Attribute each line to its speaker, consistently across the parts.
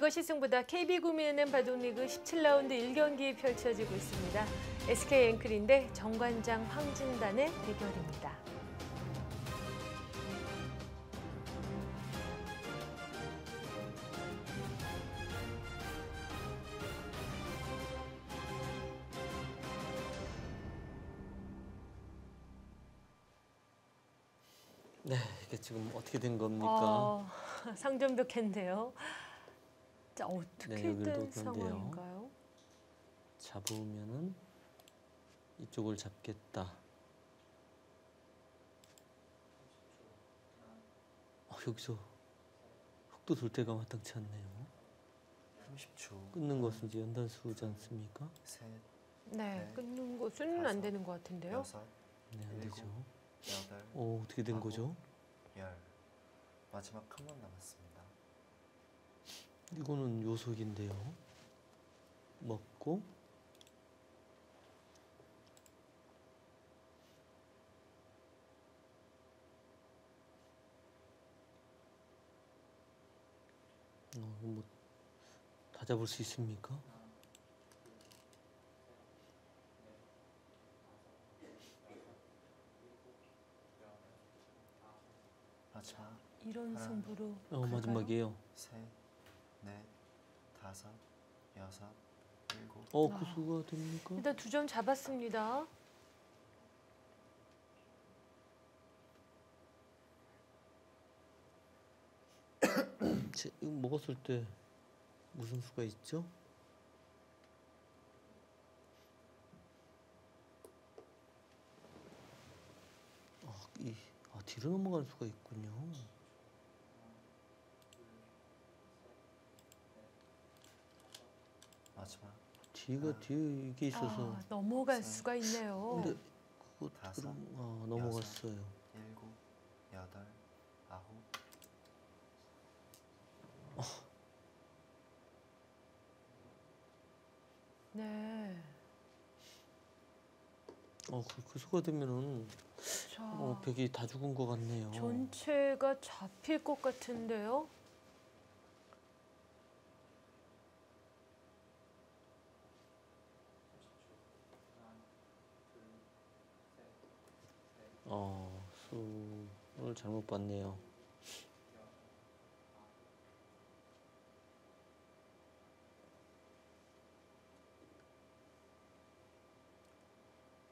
Speaker 1: 이것이 승부다 KB구민은행 바둑리그 17라운드 1경기 펼쳐지고 있습니다. SK 앵클인데 정관장 황진단의 대결입니다.
Speaker 2: 네, 이게 지금 어떻게 된 겁니까?
Speaker 1: 어, 상점벽했네요. 자, 어떻게
Speaker 2: 네,
Speaker 1: 된. 상황인가요?
Speaker 2: 잡으면은 이쪽을 잡겠다. 어, 여기서 흑도 돌 때가 마땅치 않네요.
Speaker 3: 30초.
Speaker 2: 끊는 것은 이제 연단수지 않습니까?
Speaker 3: 셋,
Speaker 1: 네,
Speaker 3: 네.
Speaker 1: 끊는 것은 안
Speaker 3: 다섯,
Speaker 1: 되는 것 같은데요.
Speaker 3: 여섯,
Speaker 2: 네, 안
Speaker 3: 일곱.
Speaker 2: 되죠.
Speaker 3: 여덟,
Speaker 2: 어, 어떻게 된
Speaker 3: 아홉.
Speaker 2: 거죠?
Speaker 3: 열. 마지막 한 번 남았습니다.
Speaker 2: 이거는 요속인데요. 먹고 어, 뭐 다 잡을 수 있습니까?
Speaker 3: 마지막
Speaker 1: 이런
Speaker 3: 하나.
Speaker 1: 승부로
Speaker 2: 어? 마지막이에요.
Speaker 3: 셋, 넷, 다섯, 여섯, 일곱.
Speaker 2: 어,
Speaker 1: 아.
Speaker 2: 구수가 됩니까?
Speaker 1: 일단 두 점 잡았습니다.
Speaker 2: 제- 이거 먹었을 때 무슨 수가 있죠? 아, 이, 아 뒤로 넘어갈 수가 있군요.
Speaker 3: 마지막
Speaker 2: 뒤가 뒤에 이게 있어서
Speaker 1: 아, 넘어갈
Speaker 3: 셋,
Speaker 1: 수가 있네요.
Speaker 2: 근데 그거
Speaker 3: 다섯,
Speaker 2: 그럼 아, 넘어갔어요.
Speaker 3: 일곱, 여덟, 아홉.
Speaker 1: 네.
Speaker 2: 어, 그, 그 수가 되면은
Speaker 1: 자,
Speaker 2: 어, 벽이 다 죽은 것 같네요.
Speaker 1: 전체가 잡힐 것 같은데요.
Speaker 2: 어, 수를 잘못 봤네요.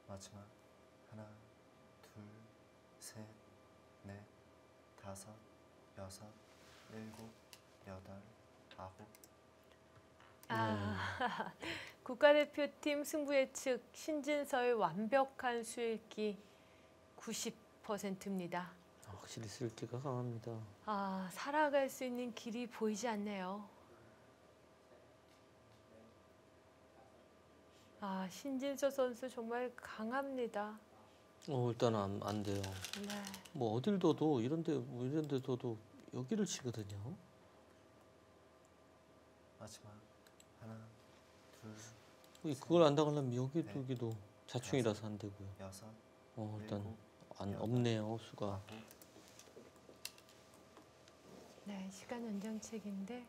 Speaker 3: 마지막 하나, 둘, 셋, 넷, 다섯, 여섯, 일곱, 여덟, 아홉.
Speaker 1: 아, 국가대표팀 승부 예측 신진서의 완벽한 수읽기 90%입니다.
Speaker 2: 아, 확실히 쓸기가 강합니다.
Speaker 1: 아, 살아갈 수 있는 길이 보이지 않네요. 아, 신진서 선수 정말 강합니다.
Speaker 2: 어, 일단 안, 안 돼요.
Speaker 1: 네.
Speaker 2: 뭐 어딜 둬도 이런데 뭐 이런데 둬도 여기를 치거든요.
Speaker 3: 마지막 하나, 둘,
Speaker 2: 이- 그걸 안 당하려면 여기
Speaker 3: 네.
Speaker 2: 두기도 자충이라서 안 되고요.
Speaker 3: 여섯,
Speaker 2: 어 일단
Speaker 3: 일곱,
Speaker 2: 안 없네요 수가.
Speaker 1: 네, 시간 연장책인데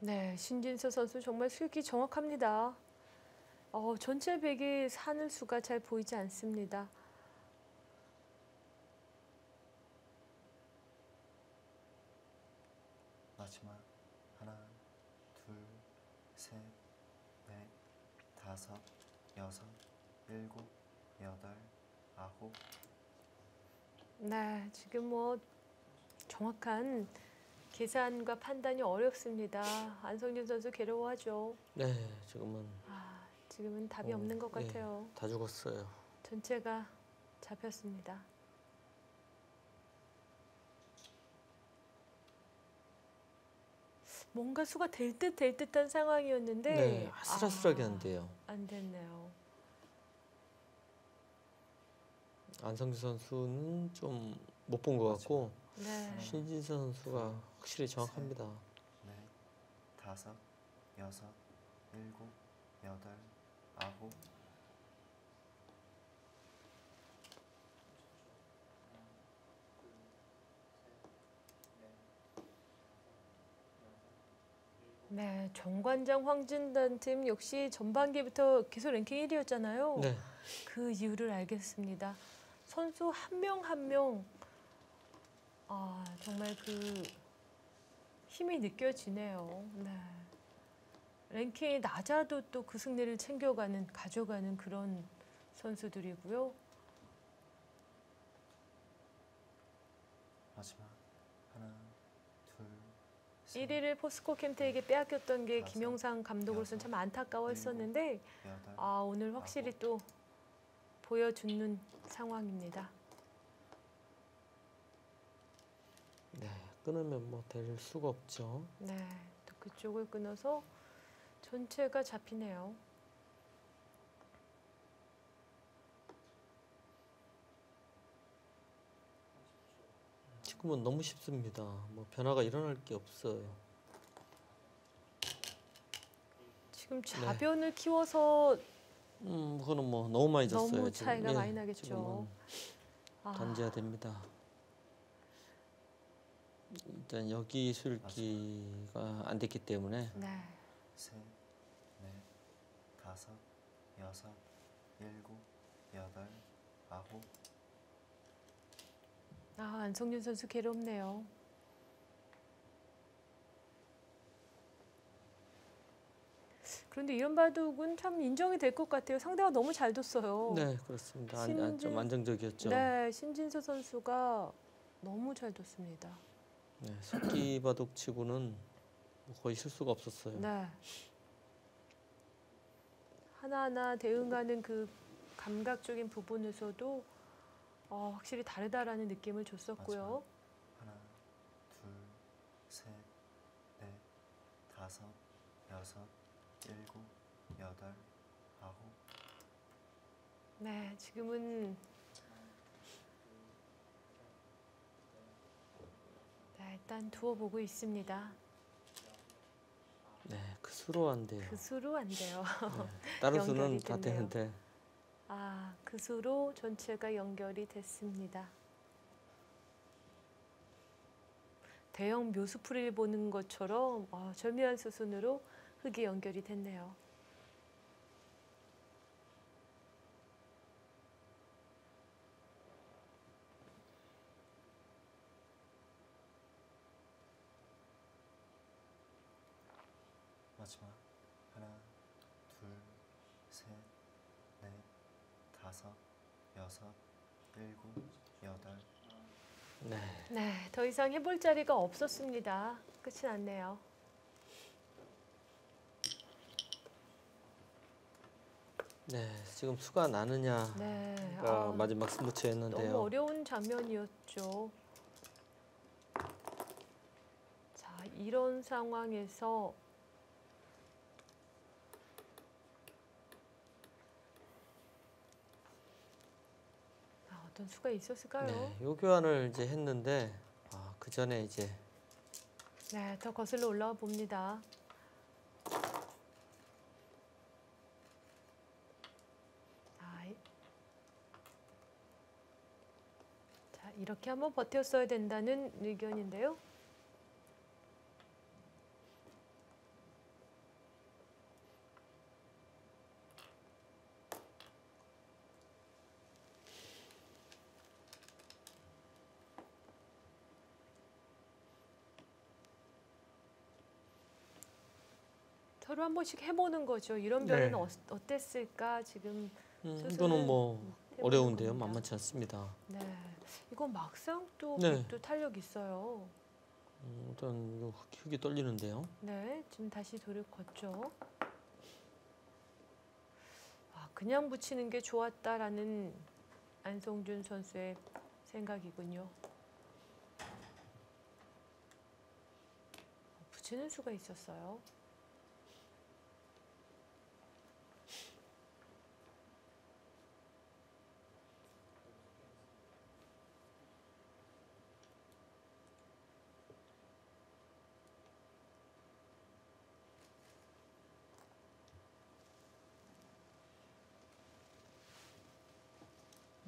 Speaker 1: 네, 신진서 선수 정말 수익이 정확합니다. 어, 전체 백이 사는 수가 잘 보이지 않습니다.
Speaker 3: 마지막 하나, 둘, 셋, 넷, 다섯, 여섯, 일곱, 여덟, 아홉.
Speaker 1: 네, 지금 뭐 정확한 계산과 판단이 어렵습니다. 안성준 선수 괴로워하죠.
Speaker 2: 네 지금은
Speaker 1: 아, 지금은 답이
Speaker 2: 어,
Speaker 1: 없는 것
Speaker 2: 예,
Speaker 1: 같아요.
Speaker 2: 다 죽었어요.
Speaker 1: 전체가 잡혔습니다. 뭔가 수가 될 듯 될 듯한 상황이었는데
Speaker 2: 네 아슬아슬하게
Speaker 1: 아,
Speaker 2: 안 돼요.
Speaker 1: 안 됐네요.
Speaker 2: 안성주 선수는 좀 못 본 것 같고
Speaker 1: 네.
Speaker 2: 신진서 선수가 확실히 정확합니다.
Speaker 3: 넷, 다섯, 여섯, 일곱, 여덟, 아홉,
Speaker 1: 네, 정관장 황진단 팀 역시 전반기부터 계속 랭킹 1위였잖아요.
Speaker 2: 네,
Speaker 1: 그 이유를 알겠습니다. 선수 한 명 한 명, 아 정말 그 힘이 느껴지네요. 네. 랭킹이 낮아도 또 그 승리를 챙겨가는, 가져가는 그런 선수들이고요.
Speaker 3: 마지막 하나, 둘, 셋,
Speaker 1: 1위를 포스코 캠트에게 빼앗겼던 게 김영상 감독으로서는 참 안타까워했었는데
Speaker 3: 여덟,
Speaker 1: 아 오늘 확실히 또 보여주는 상황입니다.
Speaker 2: 네, 끊으면 뭐 될 수가 없죠.
Speaker 1: 네, 또 그쪽을 끊어서 전체가 잡히네요.
Speaker 2: 지금은 너무 쉽습니다. 뭐 변화가 일어날 게 없어요.
Speaker 1: 지금 좌변을 키워서
Speaker 2: 음, 그거는 뭐 너무 많이 졌어요.
Speaker 1: 너무. 차이가
Speaker 2: 예,
Speaker 1: 많이 나겠죠.
Speaker 2: 지금은
Speaker 1: 아,
Speaker 2: 던져야 됩니다. 일단 여기 술기가 안 됐기 때문에
Speaker 1: 네,
Speaker 3: 다섯, 여섯, 일곱, 여덟, 아홉,
Speaker 1: 아 안성윤 선수 괴롭네요. 그런데 이런 바둑은 참 인정이 될 것 같아요. 상대가 너무 잘 뒀어요.
Speaker 2: 네 그렇습니다. 안, 안, 좀
Speaker 1: 신진-
Speaker 2: 안정적이었죠.
Speaker 1: 네, 신진서 선수가 너무 잘 뒀습니다.
Speaker 2: 네, 속기 바둑 치고는 뭐 거의 실수가 없었어요.
Speaker 1: 네. 하나하나 대응하는 그 감각적인 부분에서도 어, 확실히 다르다라는 느낌을 줬었고요.
Speaker 3: 하나, 둘, 셋, 넷, 다섯, 여섯, 일곱, 여덟, 아홉,
Speaker 1: 네, 지금은 네, 일단 두어보고 있습니다.
Speaker 2: 수로 안 돼요.
Speaker 1: 그 수로 안 돼요.
Speaker 2: 네, 다른 수는 다
Speaker 1: 됐네요.
Speaker 2: 되는데
Speaker 1: 아, 그 수로 전체가 연결이 됐습니다. 대형 묘수풀이를 보는 것처럼 아, 절묘한 수순으로 흙이 연결이 됐네요.
Speaker 3: 마지막 하나, 둘, 셋, 넷, 다섯, 여섯, 일곱, 여덟,
Speaker 2: 네,
Speaker 1: 네, 더 이상 해볼 자리가 없었습니다. 끝이 났네요.
Speaker 2: 네 지금 수가 나느냐가
Speaker 1: 네, 아,
Speaker 2: 마지막
Speaker 1: 너무
Speaker 2: 승부처였는데요.
Speaker 1: 어려운 장면이었죠. 자, 이런 상황에서 어떤 수가 있었을까요?
Speaker 2: 네, 요 교환을 이제 했는데 아, 그 전에 이제
Speaker 1: 네, 더 거슬러 올라와 봅니다. 자, 이- 자, 이렇게 한번 버텼어야 된다는 의견인데요. 서로 한 번씩 해보는 거죠. 이런
Speaker 2: 네.
Speaker 1: 변화는 어, 어땠을까 지금
Speaker 2: 음, 이거는 뭐 어려운데요.
Speaker 1: 겁니다.
Speaker 2: 만만치 않습니다.
Speaker 1: 네, 이건 막상 또
Speaker 2: 네.
Speaker 1: 또 탄력 있어요.
Speaker 2: 음, 일단 흙이 떨리는데요.
Speaker 1: 네, 지금 다시 돌을 걷죠. 아, 그냥 붙이는 게 좋았다라는 안성준 선수의 생각이군요. 붙이는 수가 있었어요.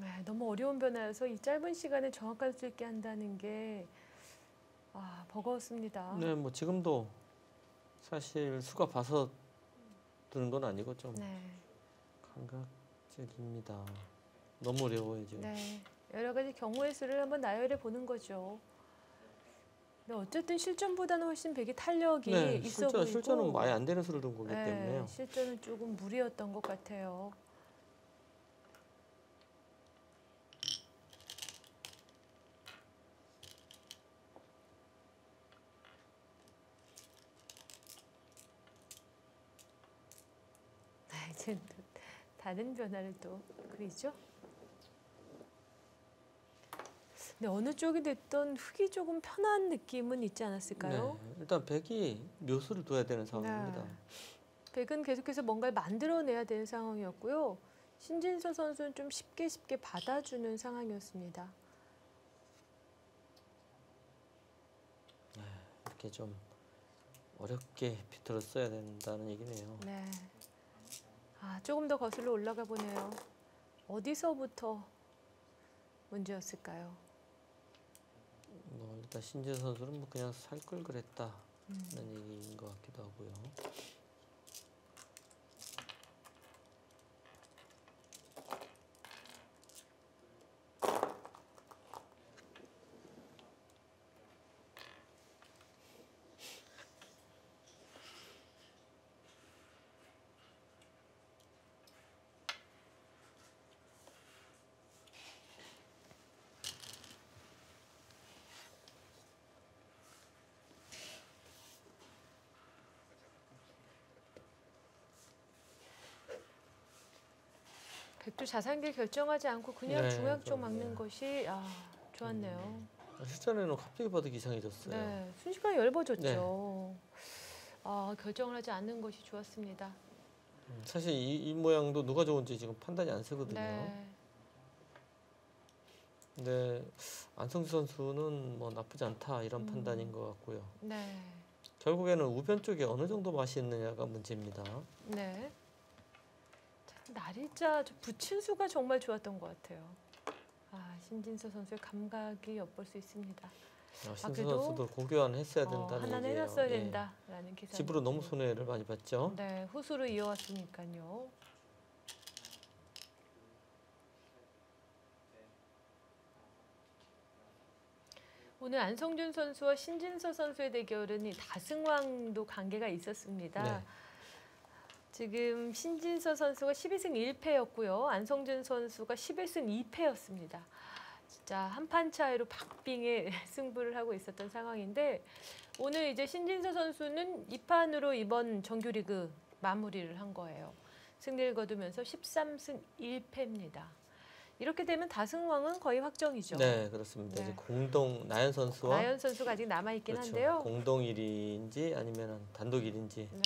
Speaker 1: 네, 너무 어려운 변화여서 이 짧은 시간에 정확할 수 있게 한다는 게 아, 버거웠습니다.
Speaker 2: 네, 뭐 지금도 사실 수가 봐서 드는 건 아니고 좀
Speaker 1: 네.
Speaker 2: 감각적입니다. 너무 어려워요 지금.
Speaker 1: 네, 여러 가지 경우의 수를 한번 나열해 보는 거죠. 근데 어쨌든 실전보다는 훨씬 백이 탄력이
Speaker 2: 네,
Speaker 1: 있어
Speaker 2: 실전
Speaker 1: 보이고
Speaker 2: 실전은 많이 안 되는 수를 둔 거기
Speaker 1: 네,
Speaker 2: 때문에요.
Speaker 1: 실전은 조금 무리였던 것 같아요. 아, 이제 또 다른 변화를 또 그리죠. 근데 어느 쪽이 됐던 흙이 조금 편한 느낌은 있지 않았을까요?
Speaker 2: 네, 일단 백이 묘수를 둬야 되는 상황입니다.
Speaker 1: 네. 백은 계속해서 뭔가를 만들어내야 되는 상황이었고요. 신진서 선수는 좀 쉽게 쉽게 받아주는 상황이었습니다.
Speaker 2: 이렇게 좀 어렵게 비틀어 써야 된다는 얘기네요.
Speaker 1: 네. 아, 조금 더 거슬러 올라가 보네요. 어디서부터 문제였을까요?
Speaker 2: 뭐 일단 신재 선수는 뭐 그냥 살 걸 그랬다는
Speaker 1: 음.
Speaker 2: 얘기인 것 같기도 하고요.
Speaker 1: 백두 자상길 결정하지 않고 그냥
Speaker 2: 네,
Speaker 1: 중앙 쪽
Speaker 2: 좀,
Speaker 1: 막는
Speaker 2: 네.
Speaker 1: 것이 아, 좋았네요.
Speaker 2: 실전에는 갑자기 봐도 이상해졌어요.
Speaker 1: 네, 순식간에 얇아졌죠. 아, 결정을 하지 않는 것이 좋았습니다.
Speaker 2: 음, 사실 이, 이 모양도 누가 좋은지 지금 판단이 안 서거든요.
Speaker 1: 네.
Speaker 2: 근데 안성주 선수는 뭐 나쁘지 않다 이런
Speaker 1: 음.
Speaker 2: 판단인 것 같고요.
Speaker 1: 네.
Speaker 2: 결국에는 우변 쪽에 어느 정도 맛이 있느냐가 문제입니다.
Speaker 1: 네. 자, 날일자 저 붙인 수가 정말 좋았던 것 같아요. 아, 신진서 선수의 감각이 엿볼 수 있습니다.
Speaker 2: 아, 신수
Speaker 1: 그래도,
Speaker 2: 선수도 고교환 했어야
Speaker 1: 어,
Speaker 2: 된다는
Speaker 1: 하나는
Speaker 2: 얘기예요.
Speaker 1: 해놨어야
Speaker 2: 예.
Speaker 1: 된다라는 계산.
Speaker 2: 집으로 너무 손해를 많이 봤죠.
Speaker 1: 네, 후수로 이어왔으니까요. 오늘 안성준 선수와 신진서 선수의 대결은 이 다승왕도 관계가 있었습니다.
Speaker 2: 네.
Speaker 1: 지금 신진서 선수가 12승 1패였고요. 안성준 선수가 11승 2패였습니다. 진짜 한 판 차이로 박빙의 승부를 하고 있었던 상황인데 오늘 이제 신진서 선수는 2판으로 이번 정규리그 마무리를 한 거예요. 승리를 거두면서 13승 1패입니다. 이렇게 되면 다승왕은 거의 확정이죠.
Speaker 2: 네, 그렇습니다.
Speaker 1: 네.
Speaker 2: 이제 공동 나연 선수와
Speaker 1: 나연 선수가 아직 남아 있긴
Speaker 2: 그렇죠.
Speaker 1: 한데요.
Speaker 2: 공동 1위인지 아니면 단독 1위인지
Speaker 1: 네.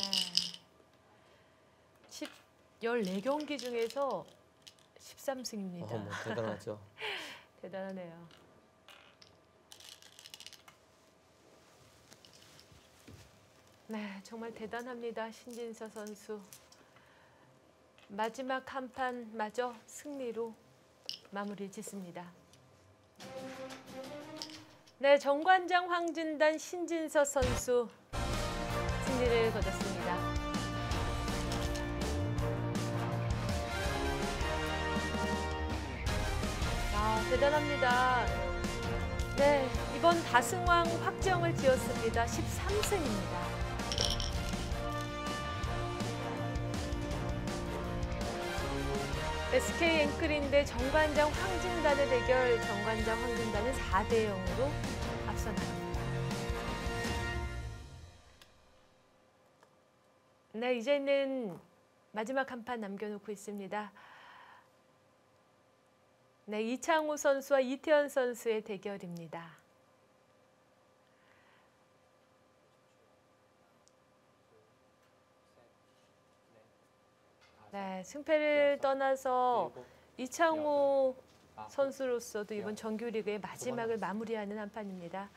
Speaker 1: 10, 14경기 중에서 13승입니다.
Speaker 2: 어, 뭐 대단하죠.
Speaker 1: 대단하네요. 네, 정말 대단합니다. 신진서 선수. 마지막 한 판 마저 승리로 마무리 짓습니다. 네, 정관장 황진단 신진서 선수 승리를 거뒀습니다. 대단합니다. 네, 이번 다승왕 확정을 지었습니다. 13승입니다. SK 앵클인데 정관장 황진단의 대결 정관장 황진단은 4대 0으로 앞서 나갑니다. 네, 이제는 마지막 한 판 남겨놓고 있습니다. 네, 이창우 선수와 이태현 선수의 대결입니다. 네, 승패를 떠나서 이창우 선수로서도 이번 정규리그의 마지막을 마무리하는 한 판입니다.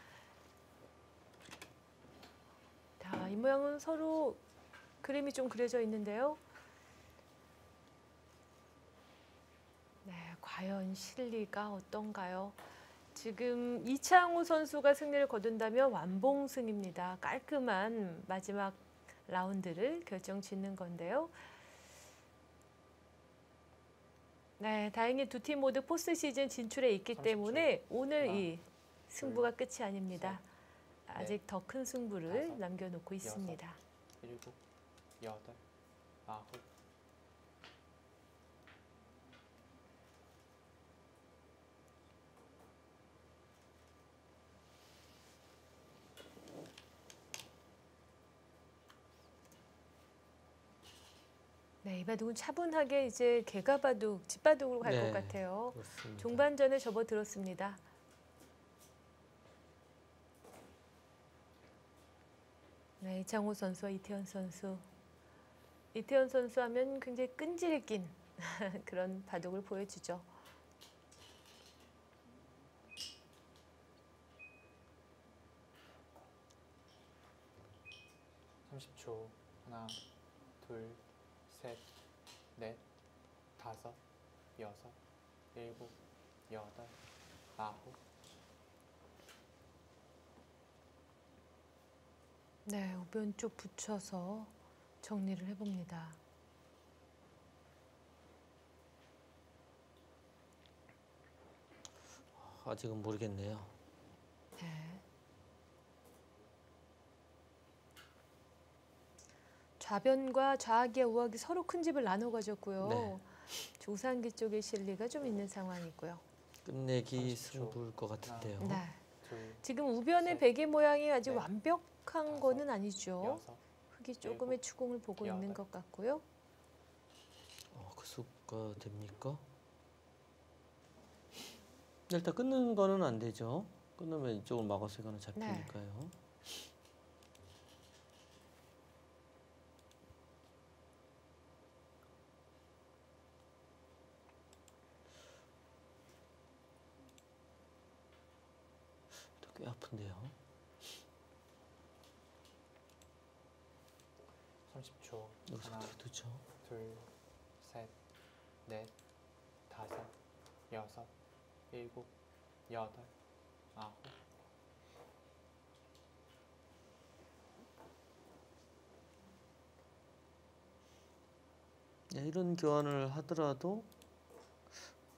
Speaker 1: 자, 이 모양은 서로 그림이 좀 그려져 있는데요. 네, 과연 실리가 어떤가요? 지금 이창우 선수가 승리를 거둔다면 완봉승입니다. 깔끔한 마지막 라운드를 결정 짓는 건데요. 네, 다행히 두 팀 모두 포스트 시즌 진출에 있기
Speaker 4: 30초.
Speaker 1: 때문에 오늘
Speaker 4: 하나,
Speaker 1: 이 승부가 끝이 아닙니다. 아직 더 큰 승부를
Speaker 4: 네. 다섯,
Speaker 1: 남겨놓고 있습니다.
Speaker 4: 일곱, 여덟, 아홉,
Speaker 1: 네, 이 바둑은 차분하게 이제 개가 바둑, 집 바둑으로 갈 것
Speaker 2: 네.
Speaker 1: 같아요.
Speaker 2: 그렇습니다.
Speaker 1: 종반전에 접어들었습니다. 네, 이창호 선수와 이태현 선수. 이태현 선수 하면 굉장히 끈질 긴 그런 바둑을 보여주죠.
Speaker 4: 삼십 초 하나, 둘, 셋, 넷, 다섯, 여섯, 일곱, 여덟, 아홉,
Speaker 1: 네, 우변 쪽 붙여서 정리를 해봅니다.
Speaker 2: 아직은 모르겠네요.
Speaker 1: 네. 좌변과 좌악의 우악이 서로 큰 집을 나눠 가졌고요.
Speaker 2: 네.
Speaker 1: 조상기 쪽의 실리가 좀 있는 상황이고요.
Speaker 2: 끝내기
Speaker 4: 30초.
Speaker 2: 승부일 것 같은데요.
Speaker 1: 네.
Speaker 4: 둘,
Speaker 1: 지금 우변의
Speaker 4: 셋,
Speaker 1: 베개 모양이 아주
Speaker 4: 넷,
Speaker 1: 완벽한
Speaker 4: 다섯,
Speaker 1: 거는 아니죠.
Speaker 4: 여섯,
Speaker 1: 흙이 조금의 추궁을 보고 있는
Speaker 4: 여덟.
Speaker 1: 것 같고요.
Speaker 2: 어, 그 수가 됩니까? 일단 끊는 거는 안 되죠. 끊으면 이쪽을 막아서 이거는 잡히니까요. 또 꽤 아픈데요.
Speaker 4: 삼십 초
Speaker 2: 여기서
Speaker 4: 하나,
Speaker 2: 어떻게 두죠?
Speaker 4: 둘, 셋, 넷, 다섯, 여섯, 일곱, 여덟, 아홉,
Speaker 2: 네, 이런 교환을 하더라도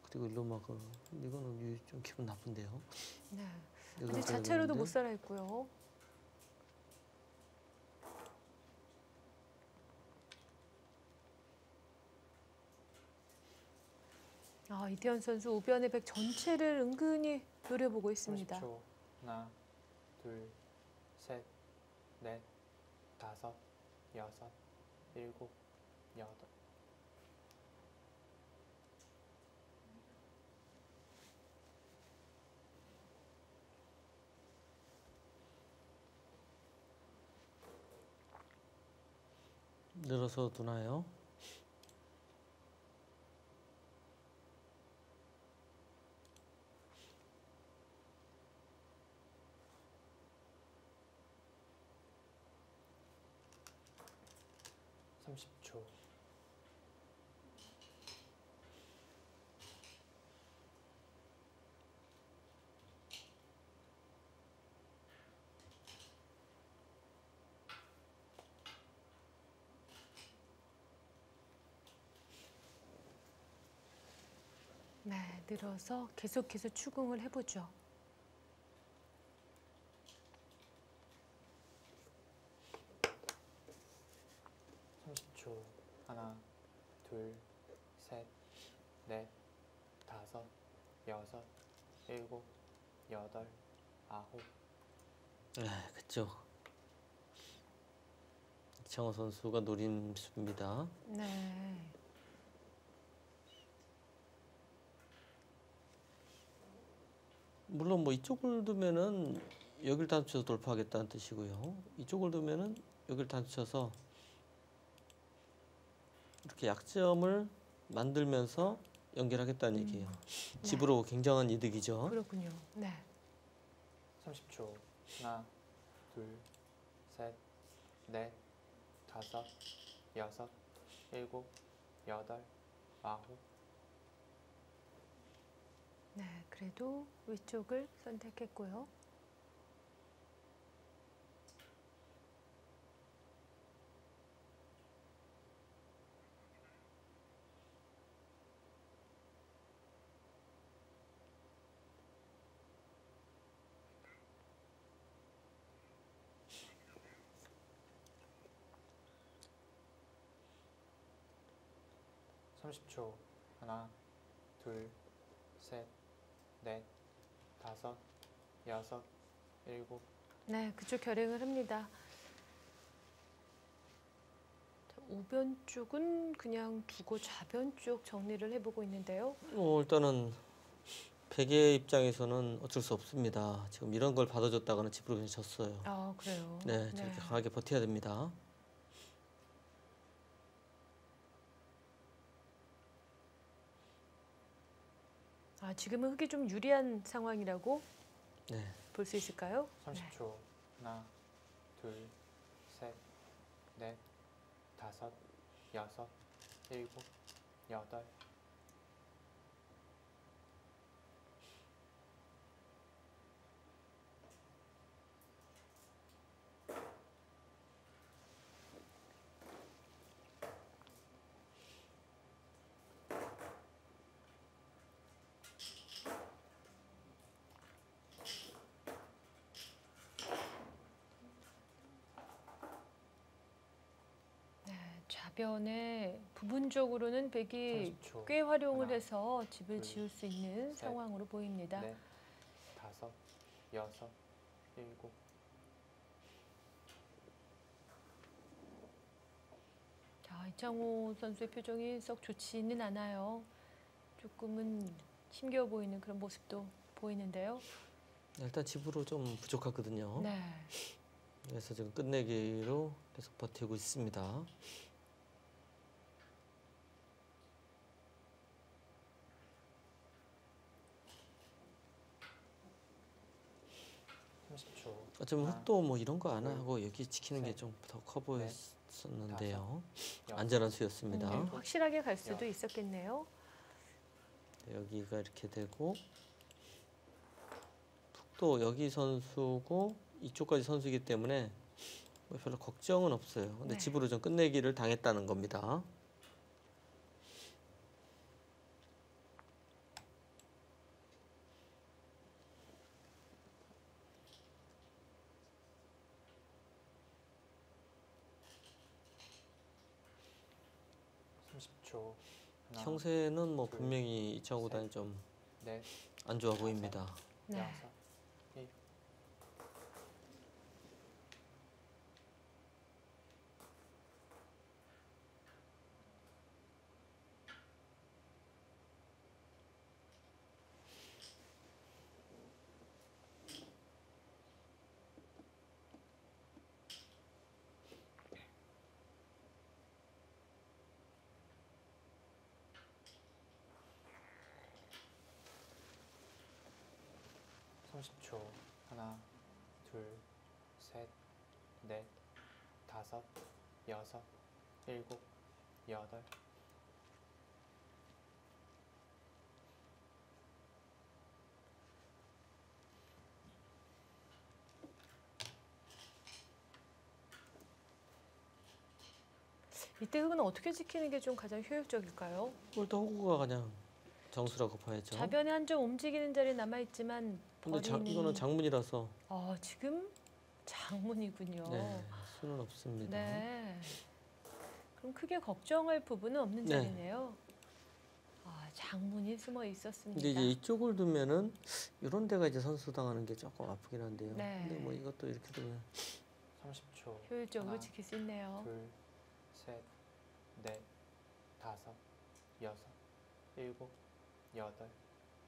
Speaker 2: 그리고 일로 막을 이거는 유- 좀 기분 나쁜데요.
Speaker 1: 네.
Speaker 2: 가야
Speaker 1: 자체로도. 못 살아 있고요. 아, 이태현 선수 우변의 백 전체를 은근히 노려보고 있습니다.
Speaker 4: 30초 하나, 둘, 셋, 넷, 다섯, 여섯, 일곱, 여덟,
Speaker 2: 늘어서 두나요?
Speaker 4: 삼십 초
Speaker 1: 네, 늘어서 계속해서 추궁을 해보죠.
Speaker 4: 초 하나, 둘, 셋, 넷, 다섯, 여섯, 일곱, 여덟, 아홉,
Speaker 2: 네, 그죠. 이창호 선수가 노린 수입니다.
Speaker 1: 네.
Speaker 2: 물론 뭐 이쪽을 두면은 여길 단추쳐서 돌파하겠다는 뜻이고요. 이쪽을 두면은 여길 단추쳐서 이렇게 약점을 만들면서 연결하겠다는
Speaker 1: 음.
Speaker 2: 얘기예요.
Speaker 1: 네.
Speaker 2: 집으로 굉장한 이득이죠.
Speaker 1: 그렇군요. 네.
Speaker 4: 삼십 초 하나, 둘, 셋, 넷, 다섯, 여섯, 일곱, 여덟, 아홉,
Speaker 1: 그래도 위쪽을 선택했고요.
Speaker 4: 삼십 초 하나, 둘, 셋, 넷, 다섯, 여섯, 일곱,
Speaker 1: 네, 그쪽 결행을 합니다. 자, 우변 쪽은 그냥 두고 좌변 쪽 정리를 해보고 있는데요.
Speaker 2: 어, 일단은 베개 입장에서는 어쩔 수 없습니다. 지금 이런 걸 받아줬다가는 집으로 그냥 졌어요.
Speaker 1: 아, 그래요.
Speaker 2: 네, 저렇게 강하게 버텨야 됩니다.
Speaker 1: 아, 지금은 흙이 좀 유리한 상황이라고
Speaker 2: 네.
Speaker 1: 볼 수 있을까요?
Speaker 4: 삼십 초 하나, 둘, 셋, 넷, 다섯, 여섯, 일곱, 여덟,
Speaker 1: 네, 좌변에 부분적으로는 백이 꽤 활용을
Speaker 4: 하나,
Speaker 1: 해서 집을
Speaker 4: 둘,
Speaker 1: 지을 수 있는
Speaker 4: 셋,
Speaker 1: 상황으로 보입니다.
Speaker 4: 넷, 다섯, 여섯, 일곱,
Speaker 1: 자, 이창호 선수의 표정이 썩 좋지는 않아요. 조금은 힘겨워 보이는 그런 모습도 보이는데요.
Speaker 2: 일단 집으로 좀 부족하거든요.
Speaker 1: 네.
Speaker 2: 그래서 지금 끝내기로 계속 버티고 있습니다.
Speaker 4: 삼십 초
Speaker 2: 어쩌면
Speaker 4: 하나,
Speaker 2: 흙도 뭐 이런 거안
Speaker 4: 둘,
Speaker 2: 하고 여기 지키는 게
Speaker 4: 셋,
Speaker 2: 좀더 커 보였었는데요.
Speaker 4: 여섯,
Speaker 2: 안전한 수였습니다.
Speaker 1: 네, 확실하게 갈 수도
Speaker 4: 야.
Speaker 1: 있었겠네요.
Speaker 2: 네, 여기가 이렇게 되고 푹도 여기 선수고 이쪽까지 선수이기 때문에 뭐 별로 걱정은 없어요. 근데
Speaker 1: 네.
Speaker 2: 집으로 좀 끝내기를 당했다는 겁니다.
Speaker 4: 삼십 초
Speaker 2: 형세는 뭐
Speaker 4: 둘,
Speaker 2: 분명히 이창호 구단이 좀안
Speaker 4: 넷,
Speaker 2: 좋아. 보입니다.
Speaker 1: 네.
Speaker 4: 여섯, 일. 삼십 초 하나, 둘, 셋, 넷, 다섯, 여섯, 일곱, 여덟,
Speaker 1: 이때 흙은 어떻게 지키는 게 좀 가장 효율적일까요?
Speaker 2: 일단 호구가 그냥 정수라고 봐야죠.
Speaker 1: 좌변에 한점 움직이는 자리 남아 있지만
Speaker 2: 근데 자, 이거는 장문이라서
Speaker 1: 어, 지금 장문이군요.
Speaker 2: 네, 수는 없습니다.
Speaker 1: 네. 그럼 크게 걱정할 부분은 없는
Speaker 2: 네.
Speaker 1: 자리네요. 아, 장문이 숨어 있었습니다.
Speaker 2: 근데 이제 이쪽을 두면은 이런 데가 이제 선수 당하는 게 조금 아프긴 한데요.
Speaker 1: 네.
Speaker 2: 근데 뭐 이것도 이렇게 두면
Speaker 4: 삼십 초
Speaker 1: 효율적으로
Speaker 4: 하나,
Speaker 1: 지킬 수 있네요.
Speaker 4: 둘, 셋, 넷, 다섯, 여섯, 일곱, 여덟,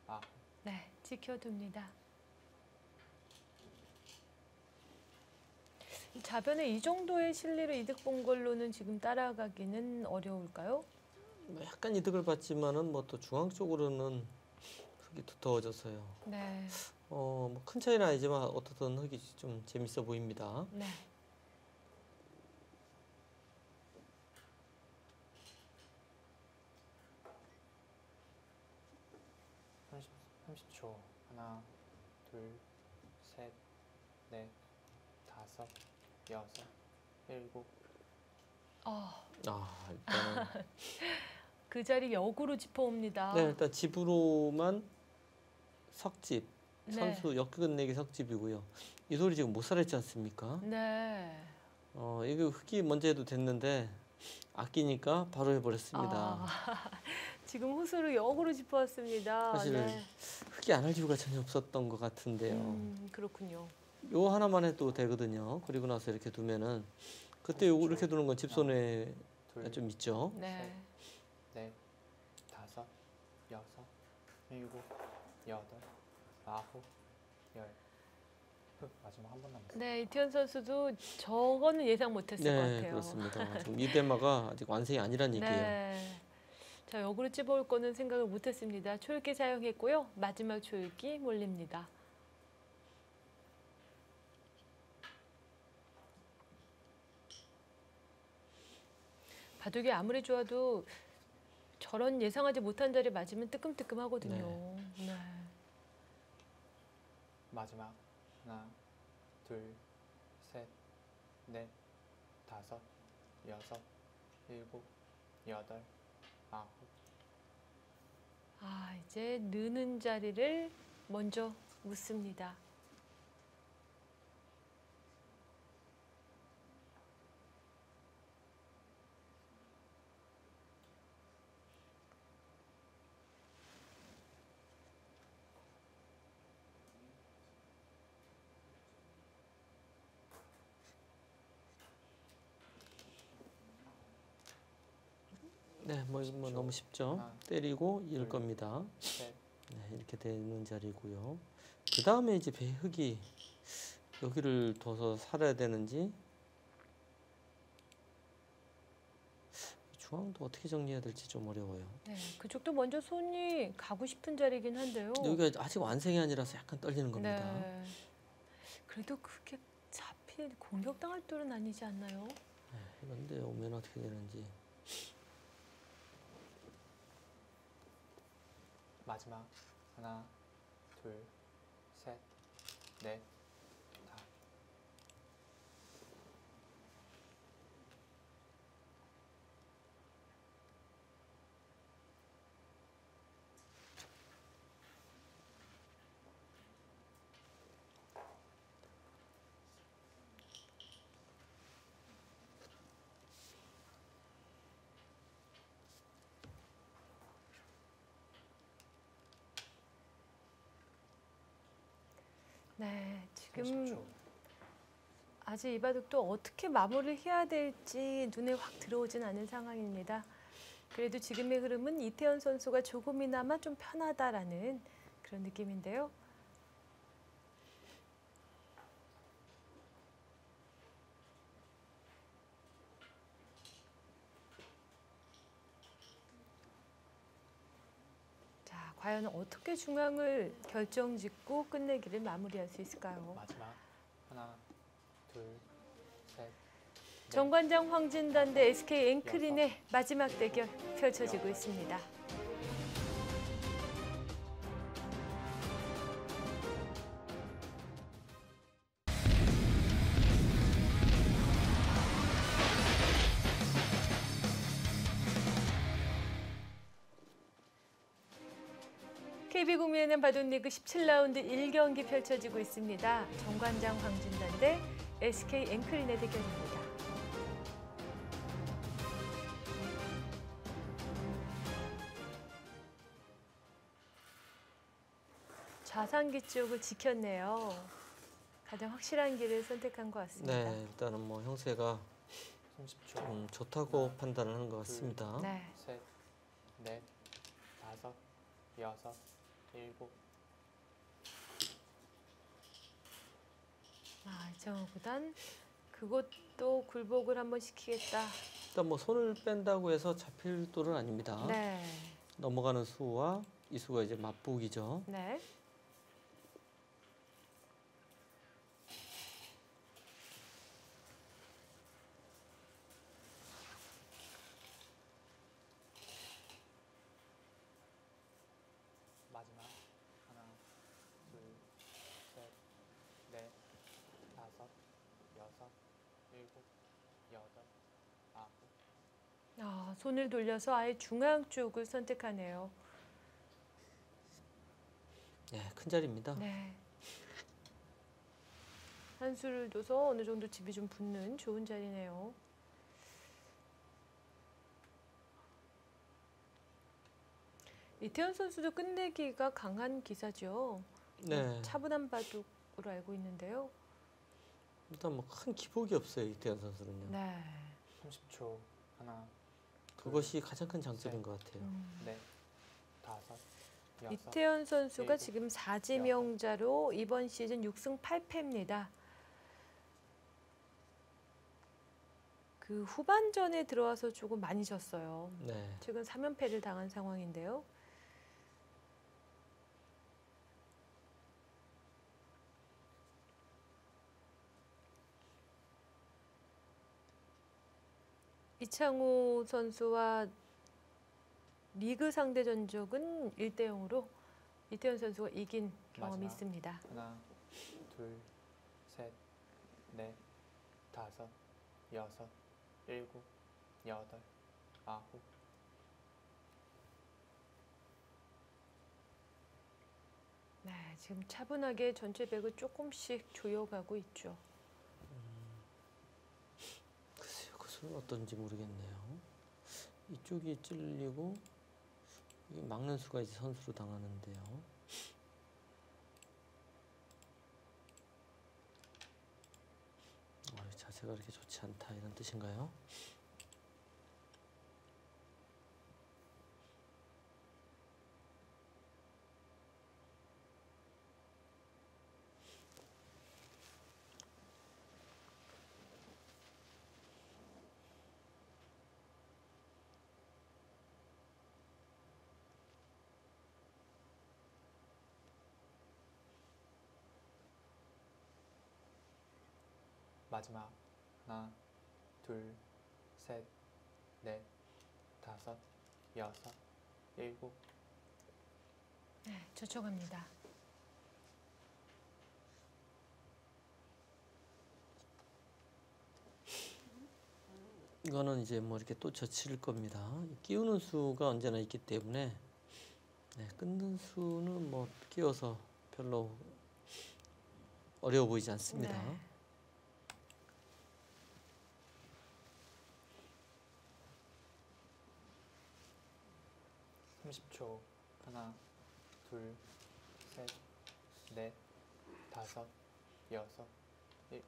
Speaker 4: 아홉.
Speaker 1: 네, 지켜둡니다. 이 좌변에 이 정도의 실리를 이득 본 걸로는 지금 따라가기는 어려울까요?
Speaker 2: 뭐 약간 이득을 봤지만은 뭐 또 중앙 쪽으로는 흙이 두터워져서요.
Speaker 1: 네,
Speaker 2: 어, 뭐큰 차이는 아니지만 어떻든 흙이 좀 재밌어 보입니다.
Speaker 1: 네.
Speaker 4: 삼십, 삼십 초 넷, 다섯, 여섯, 일곱,
Speaker 1: 아,
Speaker 2: 아 일단은
Speaker 1: 그 자리 역으로 짚어옵니다.
Speaker 2: 네 일단 집으로만 석집
Speaker 1: 네.
Speaker 2: 선수 역끝내기 석집이고요. 이 소리 지금 못 살았지 않습니까?
Speaker 1: 네.
Speaker 2: 어 이거 흙이 먼저 해도 됐는데 아끼니까 바로 해버렸습니다.
Speaker 1: 아, 지금 후수로 역으로 짚어왔습니다.
Speaker 2: 사실
Speaker 1: 네.
Speaker 2: 흙이 안 할 이유가 전혀 없었던 것 같은데요.
Speaker 1: 음, 그렇군요.
Speaker 2: 요 하나만 해도 되거든요. 그리고 나서 이렇게 두면은 그때 요거 이렇게 두는 건 집손에
Speaker 4: 둘,
Speaker 2: 좀 있죠.
Speaker 1: 네.
Speaker 4: 넷, 다섯, 여섯, 일곱, 여덟, 아홉, 열. 흑 마지막 한 번 남았어요.
Speaker 1: 네, 이태현 선수도 저거는 예상 못했을 것
Speaker 2: 네,
Speaker 1: 같아요.
Speaker 2: 그렇습니다. 지금 이 대마가 아직 완성이 아니란 얘기예요.
Speaker 1: 네. 자, 역으로 찝어올 거는 생각을 못했습니다. 초읽기 사용했고요. 마지막 초읽기 몰립니다. 바둑이 아무리 좋아도 저런 예상하지 못한 자리 맞으면 뜨끔뜨끔하거든요. 네.
Speaker 4: 마지막 하나, 둘, 셋, 넷, 다섯, 여섯, 일곱, 여덟, 아홉.
Speaker 1: 아, 이제 느는 자리를 먼저 묻습니다.
Speaker 2: 네, 뭐, 이거 뭐
Speaker 4: 쉽죠.
Speaker 2: 너무 쉽죠.
Speaker 4: 하나,
Speaker 2: 때리고 이을
Speaker 4: 둘,
Speaker 2: 겁니다.
Speaker 4: 셋,
Speaker 2: 네, 이렇게 되는 자리고요. 그 다음에 이제 배 흙이 여기를 둬서 살아야 되는지 중앙도 어떻게 정리해야 될지 좀 어려워요.
Speaker 1: 네, 그쪽도 먼저 손이 가고 싶은 자리긴 한데요.
Speaker 2: 여기가 아직 완성이 아니라서 약간 떨리는 겁니다.
Speaker 1: 네. 그래도 그게 잡힐 공격당할 돌은 아니지 않나요?
Speaker 2: 네, 이런데 오면 어떻게 되는지.
Speaker 4: 마지막 하나, 둘, 셋, 넷, 다.
Speaker 1: 네, 지금
Speaker 4: 30초.
Speaker 1: 아직 이 바둑도 어떻게 마무리를 해야 될지 눈에 확 들어오진 않은 상황입니다. 그래도 지금의 흐름은 이태현 선수가 조금이나마 좀 편하다라는 그런 느낌인데요. 자, 과연 어떻게 중앙을 결정짓고 끝내기를 마무리할 수 있을까요?
Speaker 4: 마지막 하나, 둘, 셋. 넷,
Speaker 1: 정관장 황진단 대 SK 앵크린의 마지막 대결 펼쳐지고 있습니다. KB국민은행 바둑리그 17라운드 1경기 펼쳐지고 있습니다. 정관장 황진단 대 SK 앵크린의 대결입니다. 좌상기 쪽을 지켰네요. 가장 확실한 길을 선택한 것 같습니다.
Speaker 2: 네, 일단은 뭐 형세가
Speaker 4: 30초.
Speaker 2: 좀 좋다고 판단을 하는 것 같습니다.
Speaker 1: 네.
Speaker 4: 셋, 넷, 다섯, 여섯, 일곱,
Speaker 1: 아, 이정호 구단 그것도 굴복을 한번 시키겠다.
Speaker 2: 일단 뭐 손을 뺀다고 해서 잡힐 돌은 아닙니다.
Speaker 1: 네.
Speaker 2: 넘어가는 수와 이 수가 이제 맞붙기죠.
Speaker 1: 네.
Speaker 4: 마지막 하나, 둘, 셋, 넷, 일곱, 여덟, 아홉,
Speaker 1: 아, 손을 돌려서 아예 중앙 쪽을 선택하네요.
Speaker 2: 네, 큰 자리입니다.
Speaker 1: 네. 한 수를 둬서 어느 정도 집이 좀 붙는 좋은 자리네요. 이태현 선수도 끝내기가 강한 기사죠.
Speaker 2: 네.
Speaker 1: 차분한 바둑으로 알고 있는데요.
Speaker 2: 일단 뭐 큰 기복이 없어요 이태현 선수는요.
Speaker 1: 네.
Speaker 4: 30초. 하나,
Speaker 2: 그것이 가장 큰 장점인 것 같아요.
Speaker 1: 음.
Speaker 4: 넷, 다섯,
Speaker 1: 이태현 선수가
Speaker 4: 일곱,
Speaker 1: 지금 4지명자로 이번 시즌 6승 8패입니다. 그 후반전에 들어와서 조금 많이 졌어요.
Speaker 2: 네.
Speaker 1: 최근 3연패를 당한 상황인데요. 이창호 선수와 리그 상대 전적은 1대 0으로 이태현 선수가 이긴 경험이. 있습니다.
Speaker 4: 하나, 둘, 셋, 넷, 다섯, 여섯, 일곱, 여덟, 아홉,
Speaker 1: 네, 지금 차분하게 전체 백을 조금씩 조여가고 있죠.
Speaker 2: 글쎄요, 그 것은 어떤지 모르겠네요. 이쪽이 찔리고 막는 수가 이제 선수로 당하는데요. 어, 자세가 그렇게 좋지 않다 이런 뜻인가요?
Speaker 4: 마지막. 하나, 둘, 셋, 넷, 다섯, 여섯, 일곱,
Speaker 1: 네, 초청합니다.
Speaker 2: 이거는 이제 뭐 이렇게 또 젖힐 겁니다. 끼우는 수가 언제나 있기 때문에 네, 끊는 수는 뭐 끼워서 별로 어려워 보이지 않습니다.
Speaker 1: 네.
Speaker 4: 삼십 초. 하나, 둘, 셋, 넷, 다섯, 여섯, 일.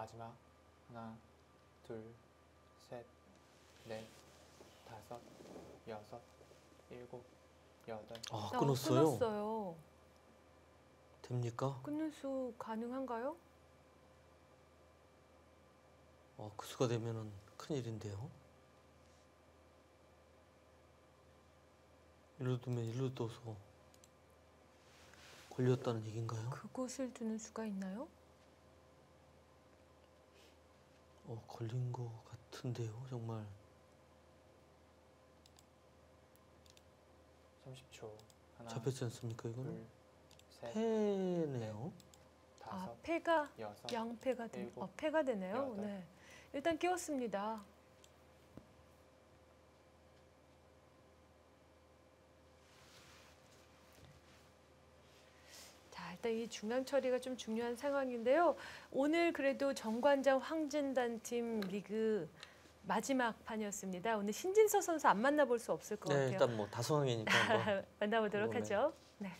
Speaker 4: 마지막 하나, 둘, 셋, 넷, 다섯, 여섯, 일곱, 여덟,
Speaker 2: 아,
Speaker 1: 아,
Speaker 2: 끊었어요.
Speaker 1: 끊었어요.
Speaker 2: 됩니까?
Speaker 1: 끊는 수 가능한가요?
Speaker 2: 어, 그 수가 되면은 큰일인데요. 일로 두면 일로 둬서 걸렸다는 얘긴가요?
Speaker 1: 그곳을 두는 수가 있나요?
Speaker 2: 어, 걸린 거 같은데요, 정말.
Speaker 4: 삼십 초 하나,
Speaker 2: 잡혔지 않습니까,
Speaker 4: 둘,
Speaker 2: 이거는?
Speaker 4: 셋,
Speaker 2: 패네요.
Speaker 1: 아,
Speaker 4: 다섯,
Speaker 1: 패가
Speaker 4: 여섯,
Speaker 1: 양패가 되,
Speaker 4: 일곱,
Speaker 1: 어, 패가 되네요.
Speaker 4: 여덟.
Speaker 1: 네. 일단 끼웠습니다. 자, 일단 이 중앙 처리가 좀 중요한 상황인데요. 오늘 그래도 정관장 황진단 팀 리그 마지막 판이었습니다. 오늘 신진서 선수 안 만나볼 수 없을 것
Speaker 2: 네,
Speaker 1: 같아요.
Speaker 2: 일단 뭐 다성황이니까 한번
Speaker 1: 만나보도록
Speaker 2: 네.
Speaker 1: 하죠. 네.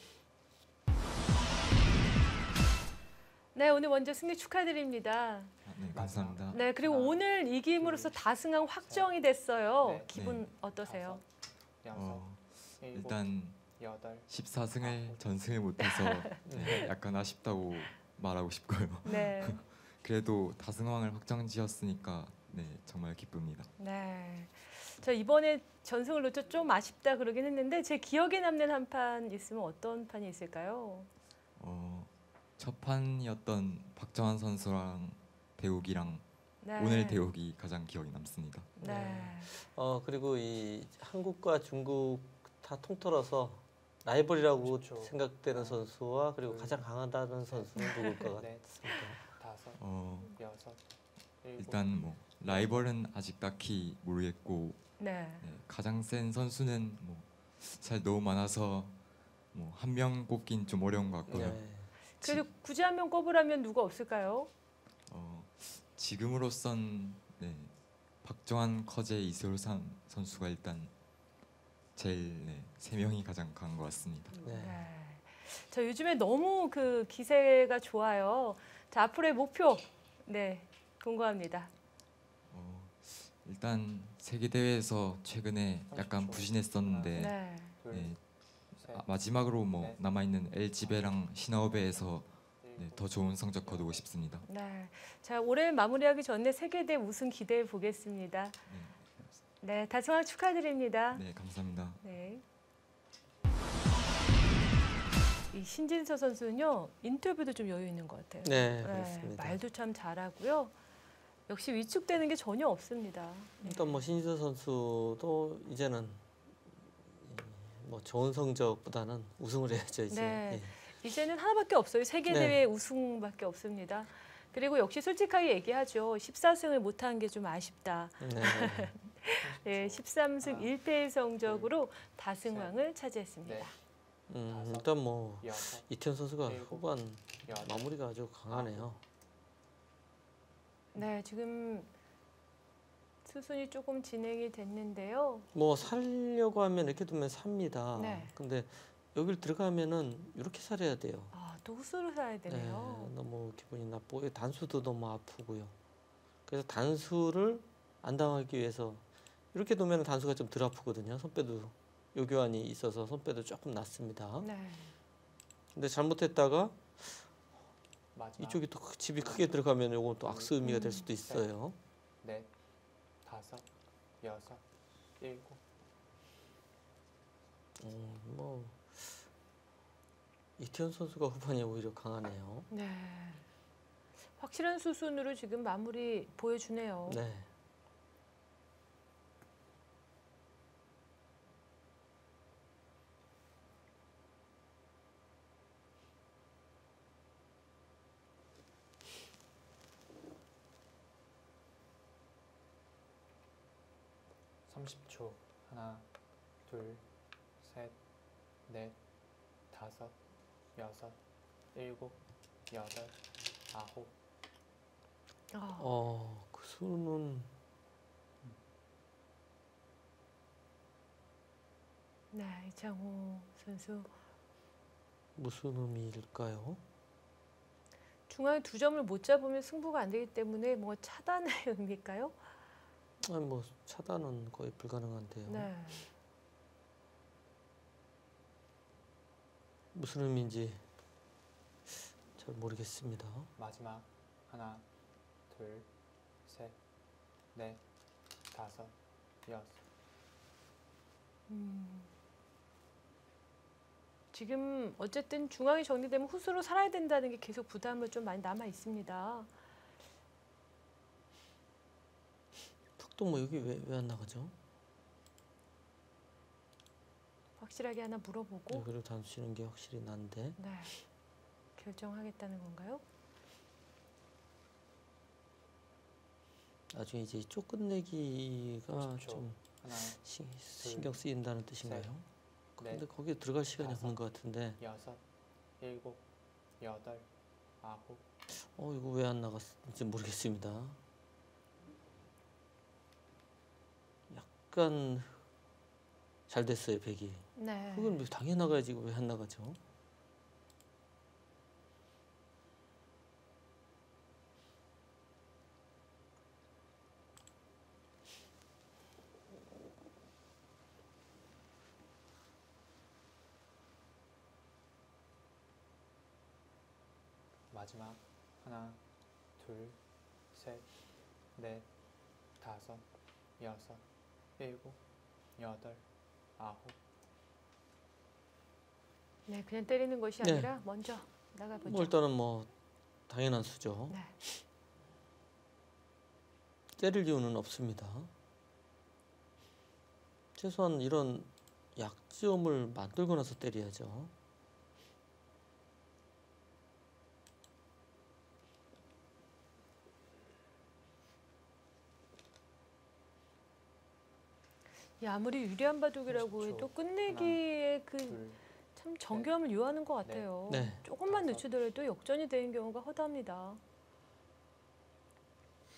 Speaker 1: 네, 오늘 먼저 승리 축하드립니다.
Speaker 5: 아, 네, 감사합니다.
Speaker 1: 네, 그리고
Speaker 4: 하나,
Speaker 1: 오늘 이김으로써
Speaker 4: 둘,
Speaker 1: 다승왕 확정이 됐어요.
Speaker 4: 넷,
Speaker 1: 기분
Speaker 5: 네.
Speaker 1: 어떠세요?
Speaker 5: 어, 일단
Speaker 4: 여덟,
Speaker 5: 14승을 전승을 못해서 네, 약간 아쉽다고 말하고 싶고요.
Speaker 1: 네.
Speaker 5: 그래도 다승왕을 확정지었으니까 네 정말 기쁩니다.
Speaker 1: 네. 저 이번에 전승을 놓쳐 좀 아쉽다 그러긴 했는데 제 기억에 남는 한 판 있으면 어떤 판이 있을까요?
Speaker 5: 어, 첫 판이었던 박정환 선수랑 대욱이랑
Speaker 1: 네.
Speaker 5: 오늘 대욱이 가장 기억에 남습니다.
Speaker 1: 네.
Speaker 2: 어 그리고 이 한국과 중국 다 통틀어서 라이벌이라고
Speaker 4: 그렇죠.
Speaker 2: 생각되는 선수와 그리고
Speaker 4: 둘,
Speaker 2: 가장 강하다는 선수는 누굴 것
Speaker 4: 넷,
Speaker 2: 같습니다.
Speaker 4: 다섯,
Speaker 5: 어,
Speaker 4: 여섯, 일곱,
Speaker 5: 일단 뭐 라이벌은 아직 딱히 모르겠고
Speaker 1: 네.
Speaker 5: 네, 가장 센 선수는 뭐잘 너무 많아서 뭐 한 명 꼽긴 좀 어려운 것 같고요.
Speaker 2: 네.
Speaker 1: 그래도 굳이 한 명 꼽으라면 누가 없을까요?
Speaker 5: 어, 지금으로선 네, 박정환, 커제, 이세솔 선- 선수가 일단 제일 네, 세 명이 가장 강한 것 같습니다.
Speaker 2: 네.
Speaker 1: 네. 저 요즘에 너무 그 기세가 좋아요. 자, 앞으로의 목표. 네. 궁금합니다.
Speaker 5: 어, 일단 세계 대회에서 최근에 약간
Speaker 4: 30초.
Speaker 5: 부진했었는데
Speaker 1: 네.
Speaker 4: 둘,
Speaker 5: 네,
Speaker 4: 셋,
Speaker 5: 아, 마지막으로 뭐
Speaker 4: 넷,
Speaker 5: 남아 있는 LG배랑 신화업에서 네, 더 좋은 성적 거두고 싶습니다.
Speaker 1: 네. 자, 올해 마무리하기 전에 세계대 우승 기대해 보겠습니다. 네, 다승왕 축하드립니다.
Speaker 5: 네, 감사합니다.
Speaker 1: 네. 이 신진서 선수는요 인터뷰도 좀 여유 있는 것 같아요.
Speaker 2: 네, 그렇습니다.
Speaker 1: 말도 참 잘하고요. 역시 위축되는 게 전혀 없습니다. 네.
Speaker 2: 일단 뭐 신지서 선수도 이제는 이, 뭐 좋은 성적보다는 우승을 해야죠 이제.
Speaker 1: 네. 이제는 하나밖에 없어요. 세계
Speaker 2: 네.
Speaker 1: 대회 우승밖에 없습니다. 그리고 역시 솔직하게 얘기하죠. 14승을 못한 게 좀 아쉽다.
Speaker 2: 예. 네.
Speaker 1: 네, 13승
Speaker 4: 하나,
Speaker 1: 1패의 성적으로 다승왕을 차지했습니다.
Speaker 4: 넷,
Speaker 2: 음, 일단 뭐 이태현 선수가 후반 마무리가 아주 강하네요.
Speaker 1: 네, 지금 수순이 조금 진행이 됐는데요.
Speaker 2: 뭐 살려고 하면 이렇게 두면 삽니다.
Speaker 1: 네.
Speaker 2: 근데 여길 들어가면은 이렇게 살아야 돼요.
Speaker 1: 아, 또 후수를 사야 되네요.
Speaker 2: 네, 너무 기분이 나쁘고 단수도 너무 아프고요. 그래서 단수를 안 당하기 위해서 이렇게 두면 단수가 좀 덜 아프거든요. 손빼도 요교환이 있어서 손빼도 조금 낫습니다.
Speaker 1: 네.
Speaker 2: 근데 잘못했다가
Speaker 4: 마지막
Speaker 2: 이쪽이 또 크- 집이 크게 들어가면 요건 또 악수 의미가 될
Speaker 1: 음.
Speaker 2: 수도 있어요.
Speaker 4: 넷, 다섯, 여섯, 일곱,
Speaker 2: 음, 뭐 이태현 선수가 후반에 오히려 강하네요.
Speaker 1: 네. 확실한 수순으로 지금 마무리 보여주네요.
Speaker 2: 네.
Speaker 4: 삼십 초 하나, 둘, 셋, 넷, 다섯, 여섯, 일곱, 여덟, 아홉,
Speaker 1: 아,
Speaker 2: 어, 그 수는
Speaker 1: 네, 이창호 선수
Speaker 2: 무슨 의미일까요?
Speaker 1: 중앙에 두 점을 못 잡으면 승부가 안 되기 때문에 뭐 차단의 의미일까요?
Speaker 2: 아니 뭐 차단은 거의 불가능한데요.
Speaker 1: 네.
Speaker 2: 무슨 의미인지 잘 모르겠습니다.
Speaker 4: 마지막 하나, 둘, 셋, 넷, 다섯, 여섯.
Speaker 1: 음. 지금 어쨌든 중앙이 정리되면 후수로 살아야 된다는 게 계속 부담을 좀 많이 남아 있습니다.
Speaker 2: 턱도 뭐 여기 왜 왜 안 나가죠?
Speaker 1: 확실하게 하나 물어보고
Speaker 2: 여기를 단수 치는 게 확실히 난데.
Speaker 1: 네. 결정하겠다는 건가요?
Speaker 2: 나중에 이제 이쪽 끝내기가
Speaker 4: 30초.
Speaker 2: 좀
Speaker 4: 하나,
Speaker 2: 시, 신경 쓰인다는 뜻인가요?
Speaker 4: 넷,
Speaker 2: 근데 거기에 들어갈 시간이
Speaker 4: 다섯.
Speaker 2: 없는 것 같은데.
Speaker 4: 여섯, 일곱, 여덟, 아홉,
Speaker 2: 어 이거 왜 안 나갔는지 모르겠습니다. 약간 잘 됐어요 백이.
Speaker 1: 네.
Speaker 2: 그건 뭐 당연히 나가야지 이거 왜안 나가죠?
Speaker 4: 마지막 하나, 둘, 셋, 넷, 다섯, 여섯, 일곱, 여덟, 아홉,
Speaker 1: 네, 그냥 때리는 것이
Speaker 2: 네.
Speaker 1: 아니라 먼저 나가보죠.
Speaker 2: 뭐 일단은 뭐 당연한 수죠.
Speaker 1: 네.
Speaker 2: 때릴 이유는 없습니다. 최소한 이런 약점을 만들고 나서 때려야죠.
Speaker 1: 이 아무리 유리한 바둑이라고
Speaker 4: 30초.
Speaker 1: 해도 끝내기에 그
Speaker 4: 둘,
Speaker 1: 참 정교함을 요하는 것 같아요.
Speaker 2: 네.
Speaker 1: 조금만. 늦추더라도 역전이 되는 경우가 허다합니다.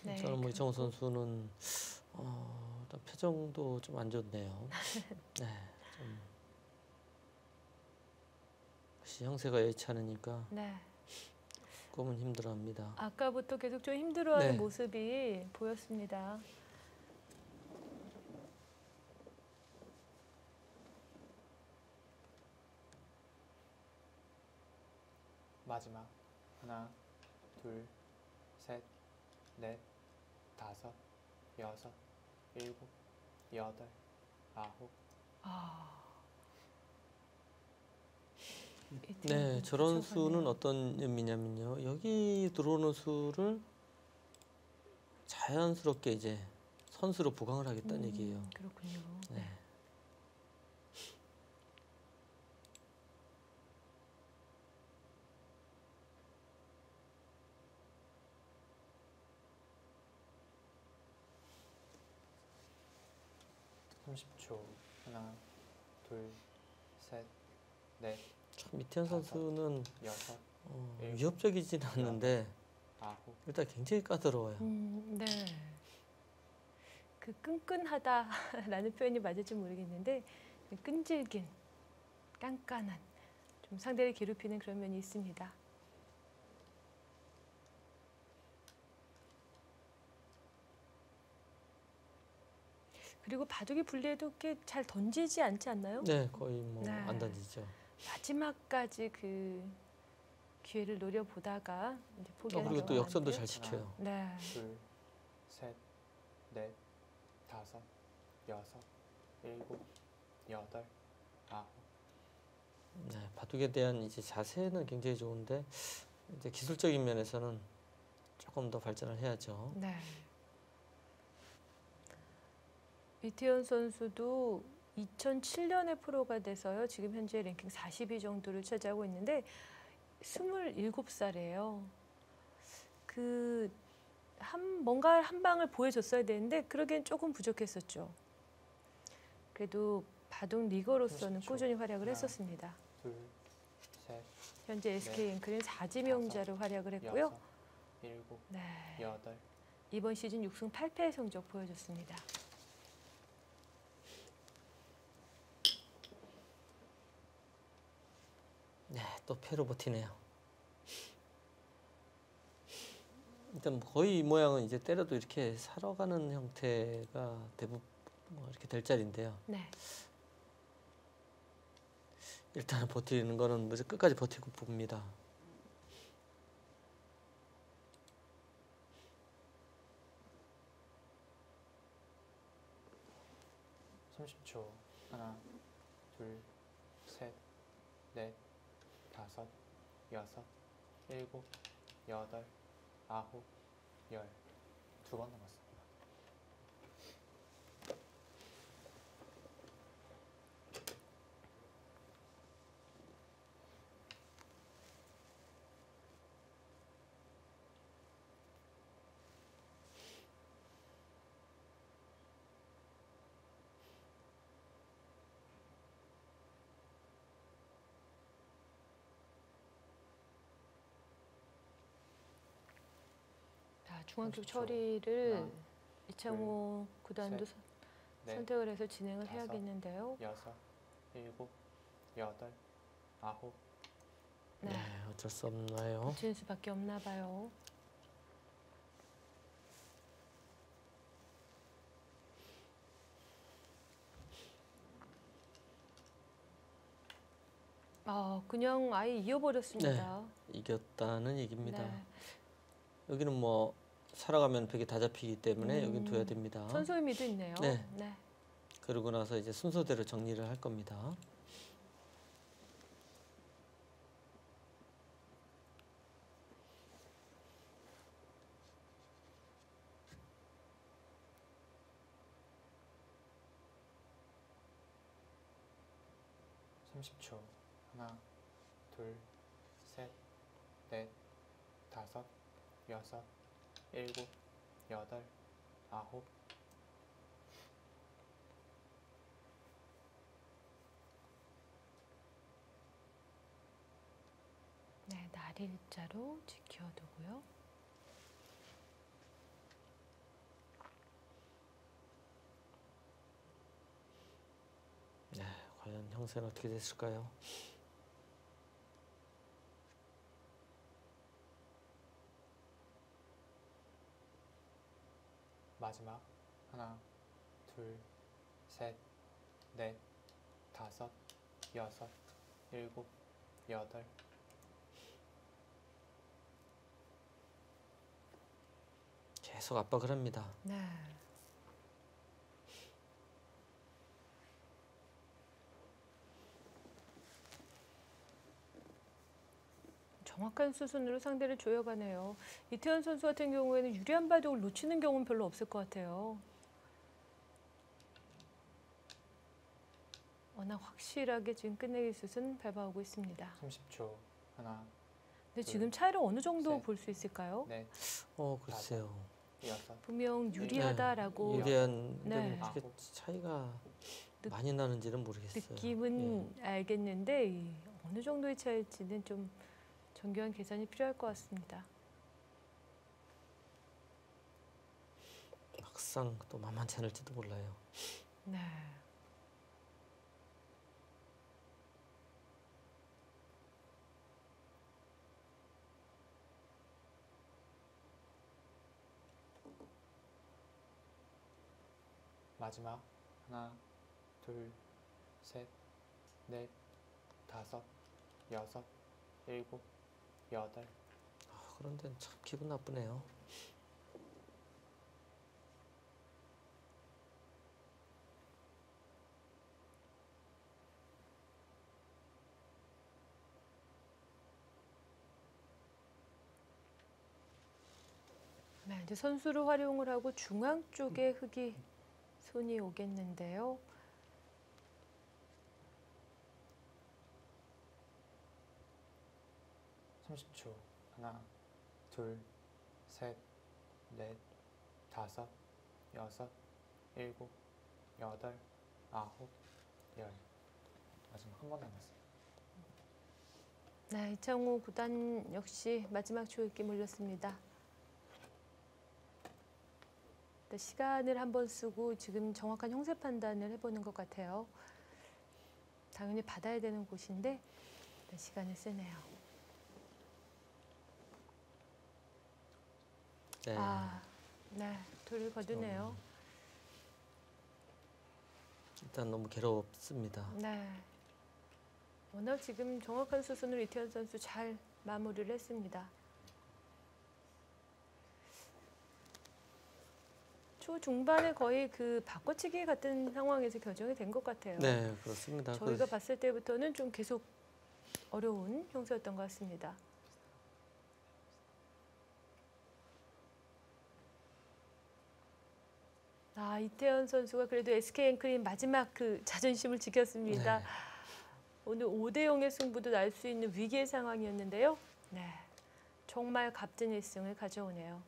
Speaker 1: 네,
Speaker 2: 저는 뭐 이정우 선수는 어, 일단 표정도 좀 안 좋네요. 네, 좀 역시 형세가 여의치 않으니까
Speaker 1: 네.
Speaker 2: 조금은 힘들어합니다.
Speaker 1: 아까부터 계속 좀 힘들어하는
Speaker 2: 네.
Speaker 1: 모습이 보였습니다.
Speaker 4: 마지막 하나, 둘, 셋, 넷, 다섯, 여섯, 일곱, 여덟, 아홉,
Speaker 1: 아.
Speaker 2: 네, 저런 수는. 어떤 의미냐면요. 여기 들어오는 수를 자연스럽게 이제 선수로 보강을 하겠다는
Speaker 1: 음,
Speaker 2: 얘기예요.
Speaker 1: 그렇군요.
Speaker 2: 네.
Speaker 4: 삼십 초 하나, 둘, 셋, 넷,
Speaker 2: 참 이태현. 선수는
Speaker 4: 여섯,
Speaker 2: 어,
Speaker 4: 일곱,
Speaker 2: 위협적이진 않는데
Speaker 4: 아홉,
Speaker 2: 일단 굉장히 까다로워요.
Speaker 1: 음, 네. 그 끈끈하다라는 표현이 맞을지 모르겠는데 그 끈질긴, 깐깐한, 좀 상대를 괴롭히는 그런 면이 있습니다. 그리고 바둑이 불리해도 꽤잘 던지지 않지 않나요?
Speaker 2: 네, 거의 뭐
Speaker 1: 네.
Speaker 2: 안 던지죠.
Speaker 1: 마지막까지 그 기회를 노려보다가 이제
Speaker 2: 어,
Speaker 1: 포기하는
Speaker 2: 그리고 또 역전도. 잘 시켜요.
Speaker 1: 네.
Speaker 4: 둘, 셋, 넷, 다섯, 여섯, 일곱, 여덟, 아홉,
Speaker 2: 네, 바둑에 대한 이제 자세는 굉장히 좋은데 이제 기술적인 면에서는 조금 더 발전을 해야죠.
Speaker 1: 네. 이태현 선수도 2007년에 프로가 돼서요. 지금 현재 랭킹 40위 정도를 차지하고 있는데 27살이에요. 그 한 뭔가 한 방을 보여줬어야 되는데 그러기엔 조금 부족했었죠. 그래도 바둑 리거로서는
Speaker 4: 30초.
Speaker 1: 꾸준히 활약을
Speaker 4: 하나.
Speaker 1: 했었습니다.
Speaker 4: 둘, 셋,
Speaker 1: 현재 SK 앵커는 4지명자로 활약을 했고요.
Speaker 4: 여섯, 일곱,
Speaker 1: 네.
Speaker 4: 여덟,
Speaker 1: 이번 시즌 6승 8패의 성적 보여줬습니다.
Speaker 2: 네, 또 패로 버티네요. 일단 뭐 거의 이 모양은 이제 때려도 이렇게 살아가는 형태가 대부분 뭐 이렇게 될 자리인데요.
Speaker 1: 네.
Speaker 2: 일단은 버티는 거는 끝까지 버티고 봅니다.
Speaker 4: 삼십 초 하나, 둘, 셋, 넷, 다섯, 여섯, 일곱, 여덟, 아홉, 열. 두 번 남았습 30초.
Speaker 1: 처리를
Speaker 4: 하나,
Speaker 1: 이창호 구단도
Speaker 4: 셋,
Speaker 1: 선-
Speaker 4: 넷,
Speaker 1: 선택을 해서 진행을
Speaker 4: 다섯,
Speaker 1: 해야겠는데요.
Speaker 4: 여섯, 일곱, 여덟, 아홉,
Speaker 1: 네.
Speaker 2: 네, 어쩔 수 없나요?
Speaker 1: 붙이는 수밖에 없나 봐요. 아, 그냥 아예 이어버렸습니다.
Speaker 2: 이겼다는 얘기입니다.
Speaker 1: 네.
Speaker 2: 여기는 뭐 살아가면 벽이 다 잡히기 때문에 여긴 둬야
Speaker 1: 음.
Speaker 2: 됩니다.
Speaker 1: 선수 의미도 있네요.
Speaker 2: 네.
Speaker 1: 네.
Speaker 2: 그러고 나서 이제 순서대로 정리를 할 겁니다.
Speaker 4: 삼십 초 하나, 둘, 셋, 넷, 다섯, 여섯, 일곱, 여덟, 아홉,
Speaker 1: 네, 날 일자로 지켜두고요.
Speaker 2: 네, 과연 형세는 어떻게 됐을까요?
Speaker 4: 마지막 하나, 둘, 셋, 넷, 다섯, 여섯, 일곱, 여덟,
Speaker 2: 계속 압박을 합니다.
Speaker 1: 네. 정확한 수순으로 상대를 조여가네요. 이태원 선수 같은 경우에는 유리한 바둑을 놓치는 경우는 별로 없을 것 같아요. 워낙 확실하게 지금 끝내기 슛은 밟아오고 있습니다.
Speaker 4: 삼십 초 하나,
Speaker 1: 근데
Speaker 4: 둘,
Speaker 1: 지금 차이를 어느 정도
Speaker 4: 셋.
Speaker 1: 볼수 있을까요?
Speaker 4: 넷,
Speaker 2: 어, 글쎄요.
Speaker 1: 분명 유리하다라고
Speaker 2: 유리한
Speaker 1: 네.
Speaker 2: 데 어떻게 차이가 많이 나는지는 모르겠어요.
Speaker 1: 느낌은 알겠는데 이 어느 정도의 차이일지는 좀 정교한 계산이 필요할 것 같습니다.
Speaker 2: 예. 막상 또 만만치 않을지도 몰라요.
Speaker 1: 네.
Speaker 4: 마지막 하나, 둘, 셋, 넷, 다섯, 여섯, 일곱, 여덟,
Speaker 2: 아, 그런 데는 참 기분 나쁘네요.
Speaker 1: 네, 이제 선수를 활용을 하고 중앙 쪽에 흙이 손이 오겠는데요.
Speaker 4: 삼십 초 하나, 둘, 셋, 넷, 다섯, 여섯, 일곱, 여덟, 아홉, 열. 마지막 한 번 남았어요.
Speaker 1: 네, 이창호 구단 역시 마지막 초읽기 몰렸습니다. 네, 시간을 한 번 쓰고 지금 정확한 형세 판단을 해보는 것 같아요. 당연히 받아야 되는 곳인데 네, 시간을 쓰네요.
Speaker 2: 네.
Speaker 1: 아, 네, 돌을 거두네요.
Speaker 2: 일단 너무 괴롭습니다.
Speaker 1: 네. 워낙 지금 정확한 수순으로 이태원 선수 잘 마무리를 했습니다. 초 중반에 거의 그 바꿔치기 같은 상황에서 결정이 된 것 같아요.
Speaker 2: 네, 그렇습니다.
Speaker 1: 저희가
Speaker 2: 그-
Speaker 1: 봤을 때부터는 좀 계속 어려운 형세였던 것 같습니다. 아 이태원 선수가 그래도 SK 앵크린 마지막 그 자존심을 지켰습니다.
Speaker 2: 네.
Speaker 1: 오늘 5대 0의 승부도 날 수 있는 위기의 상황이었는데요. 네, 정말 값진 1승을 가져오네요.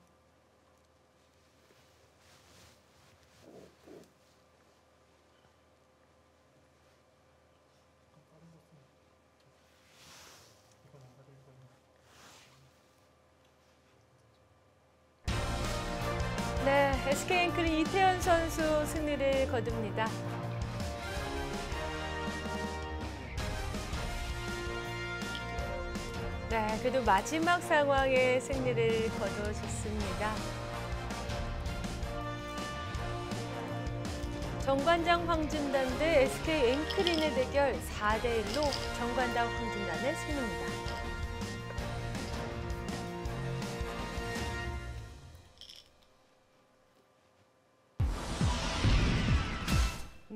Speaker 1: 이태현 선수 승리를 거둡니다. 네, 그래도 마지막 상황에 승리를 거둬줬습니다. 정관장 황진단 대 SK 앵크린의 대결 4대 1로 정관장 황진단의 승리입니다.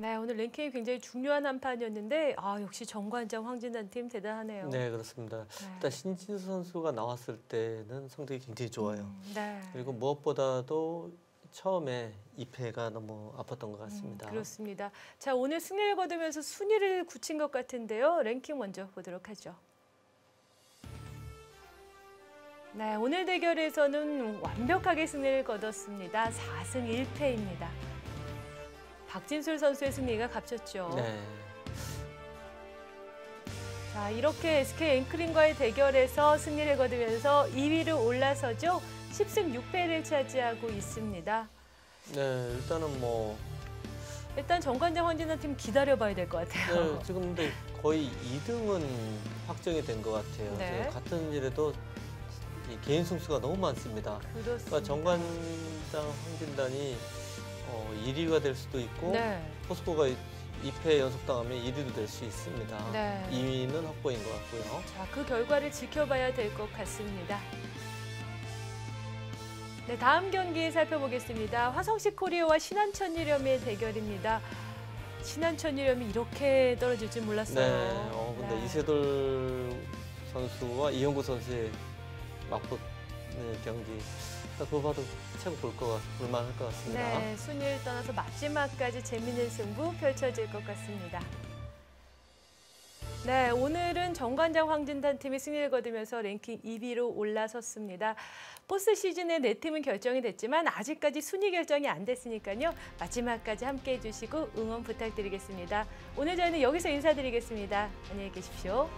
Speaker 1: 네, 오늘 랭킹이 굉장히 중요한 한 판이었는데 아, 역시 정관장 황진단 팀 대단하네요.
Speaker 2: 네, 그렇습니다.
Speaker 1: 네.
Speaker 2: 일단 신진수 선수가 나왔을 때는 성적이 굉장히 좋아요.
Speaker 1: 음, 네.
Speaker 2: 그리고 무엇보다도 처음에 2패가 너무 아팠던 것 같습니다.
Speaker 1: 음, 그렇습니다. 자, 오늘 승리를 거두면서 순위를 굳힌 것 같은데요. 랭킹 먼저 보도록 하죠. 네, 오늘 대결에서는 완벽하게 승리를 거뒀습니다. 4승 1패입니다. 박진술 선수의 승리가 값졌죠.
Speaker 2: 네.
Speaker 1: 자, 이렇게 SK 앵크린과의 대결에서 승리를 거두면서 2위로 올라서죠. 10승 6패를 차지하고 있습니다.
Speaker 2: 네, 일단은 뭐
Speaker 1: 일단 정관장 황진호 팀 기다려봐야 될 것 같아요.
Speaker 2: 네, 지금 근데 거의 2등은 확정이 된 것 같아요.
Speaker 1: 네.
Speaker 2: 같은 일에도 이 개인 승수가 너무 많습니다.
Speaker 1: 그렇습니다.
Speaker 2: 그러니까 정관장 황진단이 어, 1위가 될 수도 있고
Speaker 1: 네.
Speaker 2: 포스코가 2패 연속당하면 1위도 될 수 있습니다.
Speaker 1: 네.
Speaker 2: 2위는 확보인 것 같고요.
Speaker 1: 자, 그 결과를 지켜봐야 될 것 같습니다. 네, 다음 경기 살펴보겠습니다. 화성시 코리아와 신한천유렴의 대결입니다. 신한천유렴이 이렇게 떨어질 줄 몰랐어요.
Speaker 2: 네, 어, 근데
Speaker 1: 네.
Speaker 2: 이세돌 선수와 이영구 선수의 맞붙는 경기 그거 봐도 최고 볼 거, 같- 볼만할 것 같습니다.
Speaker 1: 네, 순위를 떠나서 마지막까지 재밌는 승부 펼쳐질 것 같습니다. 네, 오늘은 정관장 황진단 팀이 승리를 거두면서 랭킹 2위로 올라섰습니다. 포스 시즌에 네 팀은 결정이 됐지만 아직까지 순위 결정이 안 됐으니까요. 마지막까지 함께 해 주시고 응원 부탁드리겠습니다. 오늘 저희는 여기서 인사드리겠습니다. 안녕히 계십시오.